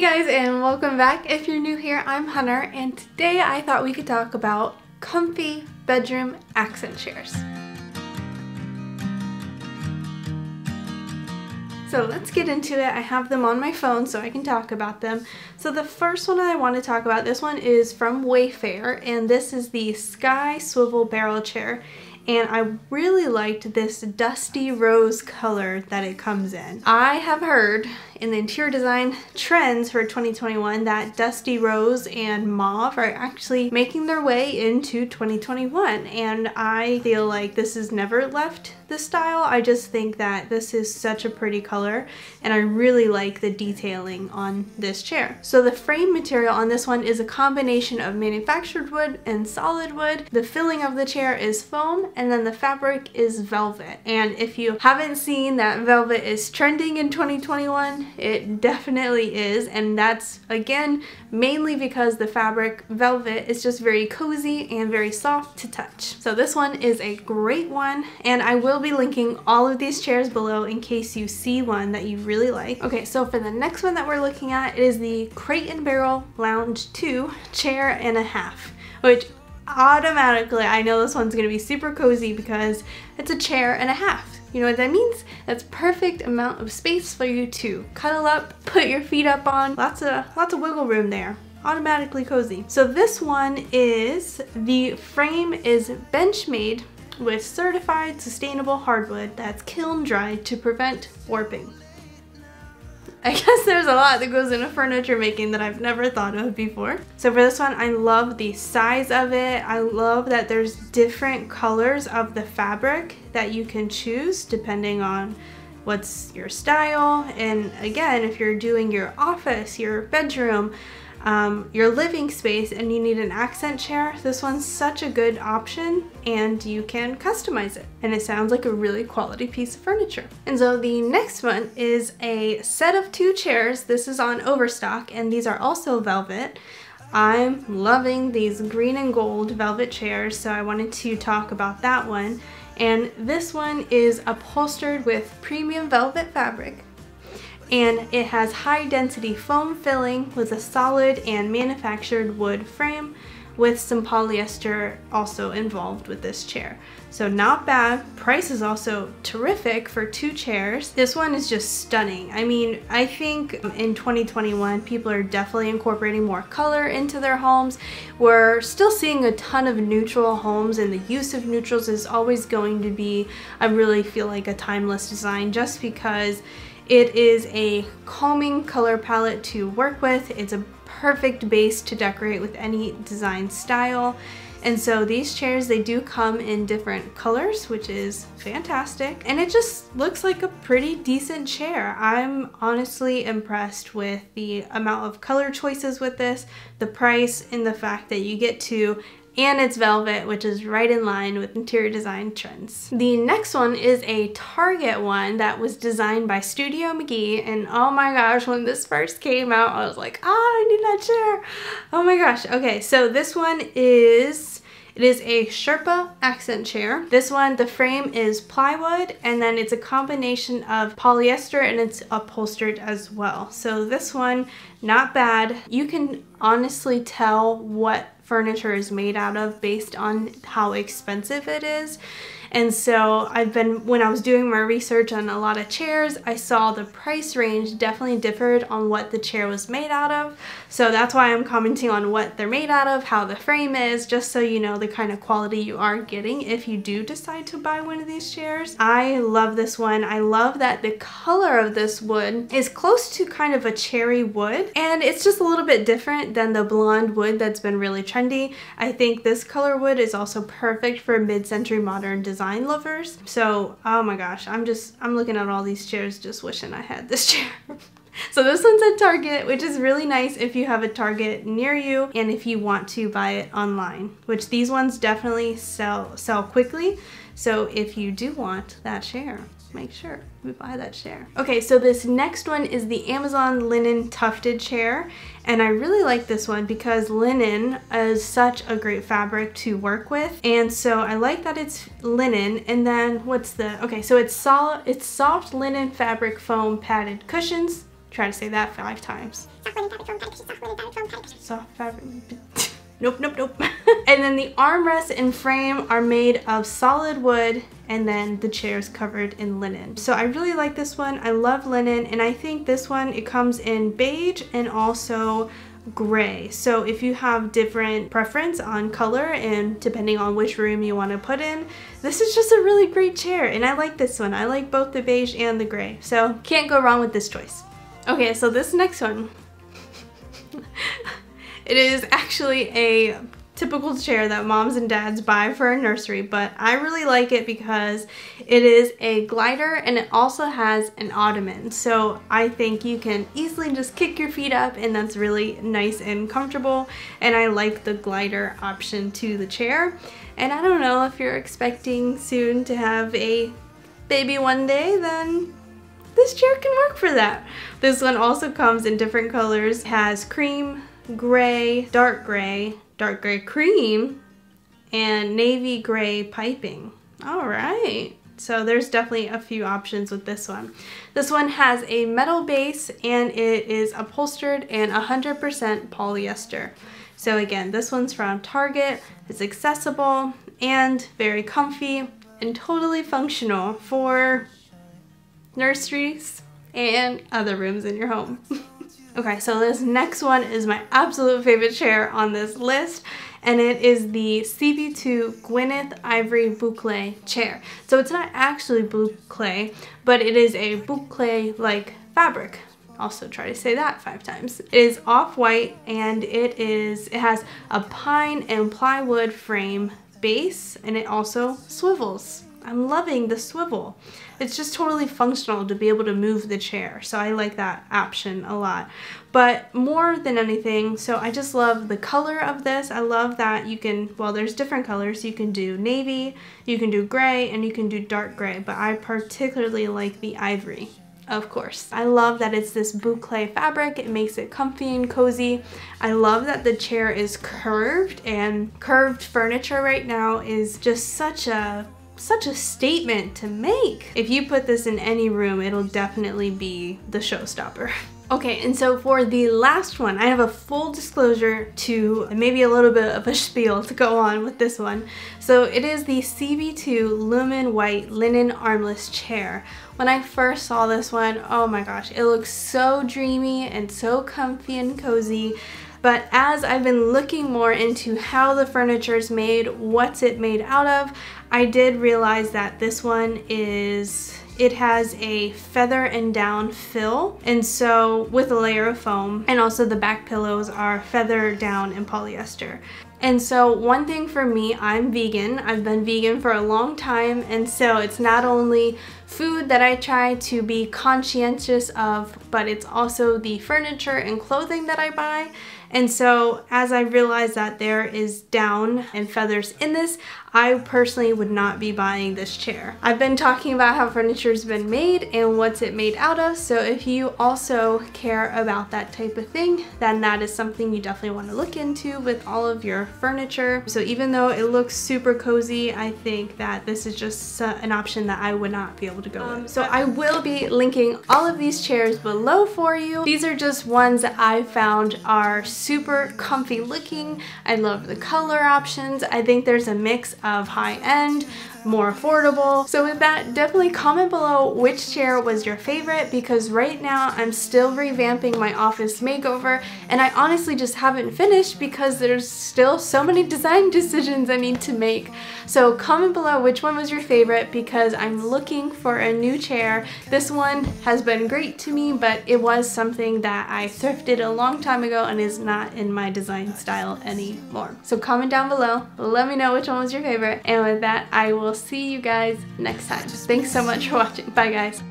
Hey guys and welcome back. If you're new here, I'm Hunter and today I thought we could talk about comfy bedroom accent chairs. So let's get into it. I have them on my phone so I can talk about them. So the first one I want to talk about, this one is from Wayfair and this is the Skye Swivel Barrel Chair and I really liked this dusty rose color that it comes in. I have heard in the interior design trends for 2021 that dusty rose and mauve are actually making their way into 2021 and I feel like this has never left the style. I just think that this is such a pretty color and I really like the detailing on this chair. So the frame material on this one is a combination of manufactured wood and solid wood. The filling of the chair is foam and then the fabric is velvet. And if you haven't seen that velvet is trending in 2021, it definitely is. And that's again, mainly because the fabric velvet is just very cozy and very soft to touch. So this one is a great one and I will be linking all of these chairs below in case you see one that you really like. Okay, so for the next one that we're looking at is the Crate and Barrel Lounge 2 chair and a half, which automatically I know this one's gonna be super cozy because it's a chair and a half. You know what that means? That's perfect amount of space for you to cuddle up, put your feet up on. Lots of lots of wiggle room there. Automatically cozy. So this one is, the frame is Benchmade with certified sustainable hardwood that's kiln dried to prevent warping. I guess there's a lot that goes into furniture making that I've never thought of before. So for this one, I love the size of it. I love that there's different colors of the fabric that you can choose depending on what's your style. And again, if you're doing your office, your bedroom, um, your living space and you need an accent chair, this one's such a good option and you can customize it. And it sounds like a really quality piece of furniture. And so the next one is a set of two chairs. This is on Overstock and these are also velvet. I'm loving these green and gold velvet chairs, so I wanted to talk about that one. And this one is upholstered with premium velvet fabric and it has high density foam filling with a solid and manufactured wood frame with some polyester also involved with this chair. So not bad. Price is also terrific for two chairs. This one is just stunning. I mean, I think in 2021, people are definitely incorporating more color into their homes. We're still seeing a ton of neutral homes and the use of neutrals is always going to be, I really feel like a timeless design just because it is a calming color palette to work with. It's a perfect base to decorate with any design style. And so these chairs, they do come in different colors, which is fantastic. And it just looks like a pretty decent chair. I'm honestly impressed with the amount of color choices with this, the price, and the fact that you get to and it's velvet, which is right in line with interior design trends. The next one is a Target one that was designed by Studio McGee, and oh my gosh, when this first came out, I was like, ah, I need that chair. Oh my gosh. Okay, so this one is it is a Sherpa accent chair. This one, the frame is plywood and then it's a combination of polyester and it's upholstered as well. So this one, not bad. You can honestly tell what furniture is made out of based on how expensive it is. And so I've been, when I was doing my research on a lot of chairs, I saw the price range definitely differed on what the chair was made out of. So that's why I'm commenting on what they're made out of, how the frame is, just so you know the kind of quality you are getting if you do decide to buy one of these chairs. I love this one. I love that the color of this wood is close to kind of a cherry wood and it's just a little bit different than the blonde wood that's been really trendy. I think this color wood is also perfect for mid-century modern design design lovers. So, oh my gosh, I'm just, I'm looking at all these chairs just wishing I had this chair. so this one's at Target, which is really nice if you have a Target near you and if you want to buy it online, which these ones definitely sell, sell quickly. So if you do want that make sure we buy that chair. Okay, so this next one is the Amazon linen tufted chair. And I really like this one because linen is such a great fabric to work with. And so I like that it's linen. And then what's the, okay, so it's solid, it's soft linen fabric foam padded cushions Try to say that five times. Soft linen fabric, foam padded cushions. Soft fabric. Nope, nope, nope. and then the armrest and frame are made of solid wood and then the chair is covered in linen. So I really like this one. I love linen and I think this one, it comes in beige and also gray. So if you have different preference on color and depending on which room you want to put in, this is just a really great chair and I like this one. I like both the beige and the gray. So can't go wrong with this choice. Okay, so this next one It is actually a typical chair that moms and dads buy for a nursery, but I really like it because it is a glider and it also has an ottoman. So I think you can easily just kick your feet up and that's really nice and comfortable. And I like the glider option to the chair. And I don't know if you're expecting soon to have a baby one day, then this chair can work for that. This one also comes in different colors, has cream, gray, dark gray, dark gray cream, and navy gray piping. All right. So there's definitely a few options with this one. This one has a metal base and it is upholstered and 100% polyester. So again, this one's from Target. It's accessible and very comfy and totally functional for nurseries and other rooms in your home. Okay, so this next one is my absolute favorite chair on this list and it is the CB2 Gwyneth Ivory Boucle chair. So it's not actually boucle, but it is a boucle-like fabric. Also try to say that five times. It is off-white and it is it has a pine and plywood frame base and it also swivels. I'm loving the swivel. It's just totally functional to be able to move the chair. So I like that option a lot. But more than anything, so I just love the color of this. I love that you can, well, there's different colors. You can do navy, you can do gray, and you can do dark gray. But I particularly like the ivory of course. I love that it's this boucle fabric. It makes it comfy and cozy. I love that the chair is curved and curved furniture right now is just such a such a statement to make. If you put this in any room, it'll definitely be the showstopper. Okay, and so for the last one, I have a full disclosure to maybe a little bit of a spiel to go on with this one. So it is the CB2 Lumin White Linen Armless Chair. When I first saw this one, oh my gosh, it looks so dreamy and so comfy and cozy. But as I've been looking more into how the furniture is made, what's it made out of, I did realize that this one is it has a feather and down fill. And so with a layer of foam and also the back pillows are feather down and polyester. And so one thing for me I'm vegan. I've been vegan for a long time. And so it's not only food that I try to be conscientious of but it's also the furniture and clothing that I buy and so as I realized that there is down and feathers in this, I personally would not be buying this chair. I've been talking about how furniture's been made and what's it made out of, so if you also care about that type of thing, then that is something you definitely want to look into with all of your furniture. So even though it looks super cozy, I think that this is just uh, an option that I would not be able to go um, with. So I will be linking all of these chairs below for you. These are just ones that I found are super comfy looking. I love the color options. I think there's a mix of high end, more affordable. So with that, definitely comment below which chair was your favorite because right now I'm still revamping my office makeover and I honestly just haven't finished because there's still so many design decisions I need to make. So comment below which one was your favorite because I'm looking for a new chair. This one has been great to me but it was something that I thrifted a long time ago and is not in my design style anymore. So comment down below, let me know which one was your favorite and with that I will will see you guys next time. Thanks so much for watching. Bye guys.